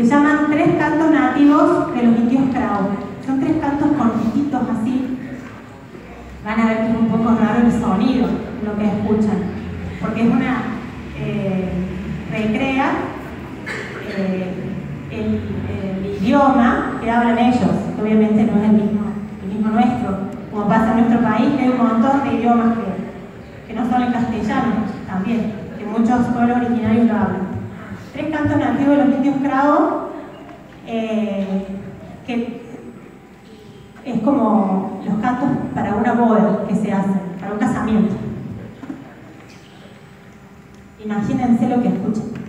Se llaman Tres Cantos Nativos de los Indios Krau. Son tres cantos cortitos así. Van a ver que es un poco raro el sonido, lo que escuchan, porque es una eh, recrea eh, el, idioma que hablan ellos, que obviamente no es el mismo, el mismo nuestro, como pasa en nuestro país, hay un montón de idiomas que, que no son el castellano también, que muchos pueblos originarios lo hablan. Tres cantos nativos de los indios Krao, eh, que es como los cantos para una boda que se hacen, para un casamiento. Imagínense lo que escuchan.